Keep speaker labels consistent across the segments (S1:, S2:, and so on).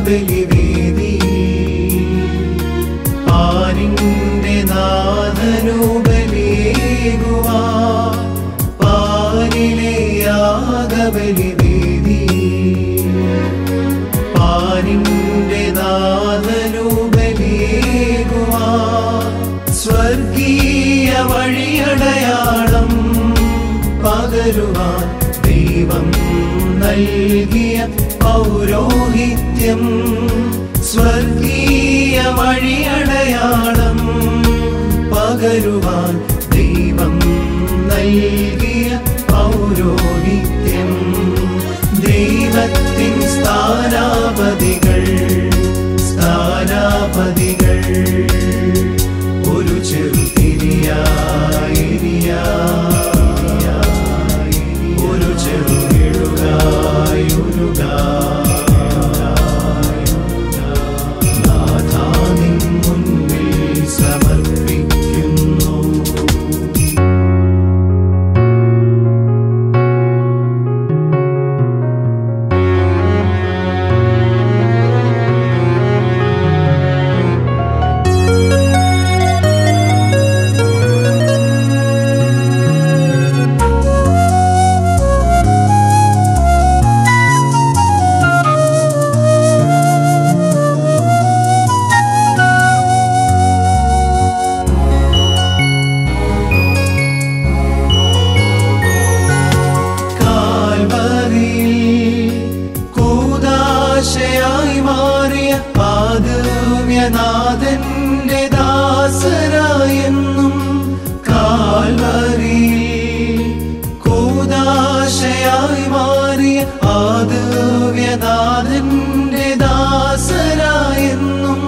S1: യാഗബലിവേദി പാരിന്റെ നാഥനുബലിയേകുവാ. പാരിലെ യാഗബലിവേദി പാരിന്റെ നാഥനുബലിയേകുവാ. സ്വർഗീയ വഴിയടയാളം പകരുവാൻ ദൈവം നൽകിയ പൗരോഹിത്യം സ്വർഗീയ വഴിയടയാളം പകരുവാൻ ദൈവം നൽകിയ ആദവ്യനാഥന്റെ ദാസരായെന്നും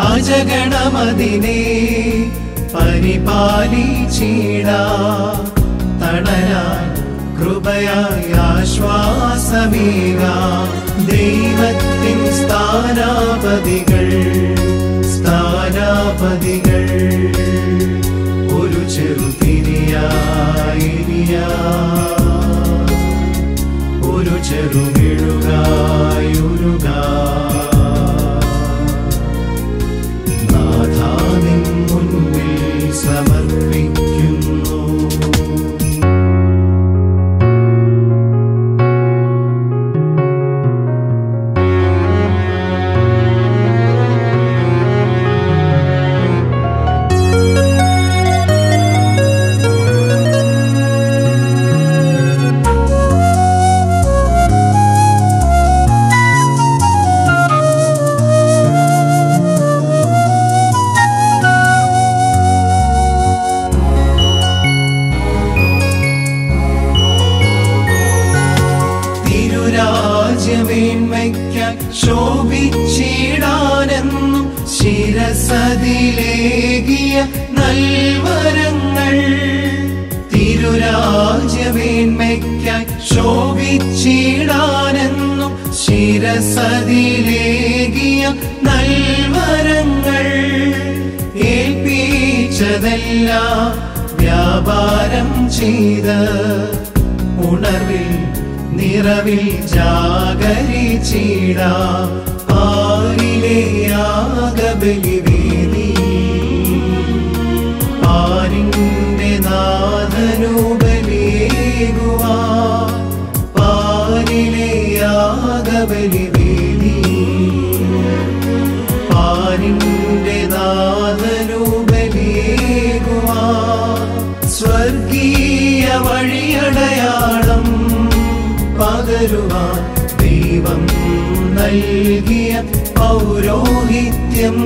S1: അജഗണമതിനെ പരിപാലിച്ചീട. തണലായി കൃപയായി ആശ്വാസമേക. ദൈവത്തിൻ സ്ഥാനാപതികൾ സ്ഥാനാപതികൾ. ഒരു ചെറുതിരിയായി ഒരു ചെറുകിഴുകായി തിരുരാജ്യമേന്മയ്ക്കായി ശോഭിച്ചിടാനെന്നും ശിരസതിലേകിയ നൽവരങ്ങൾ. തിരുരാജ്യമേന്മയ്ക്കായി ശോഭിച്ചിടാനെന്നും ശിരസതിലേകിയ നൽവരങ്ങൾ. ഏൽപ്പിച്ചതെല്ലാം വ്യാപാരം ചെയ്ത് ഉണർവിൽ നിറവിൽ ജാഗരിച്ചിട പാരിലെ യാഗബലിവേദി പാരിന്റെ പാലിലെ പാരിലെ യാഗബലിവേദി പകരുവാൻ ദൈവം നൽകിയ പൗരോഹിത്യം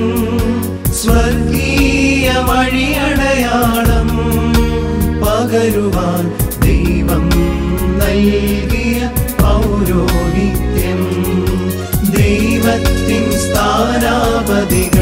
S1: സ്വർഗീയ വഴിയടയാളം പകരുവാൻ ദൈവം നൽകിയ പൗരോഹിത്യം. ദൈവത്തിൻ സ്ഥാനാപതികൾ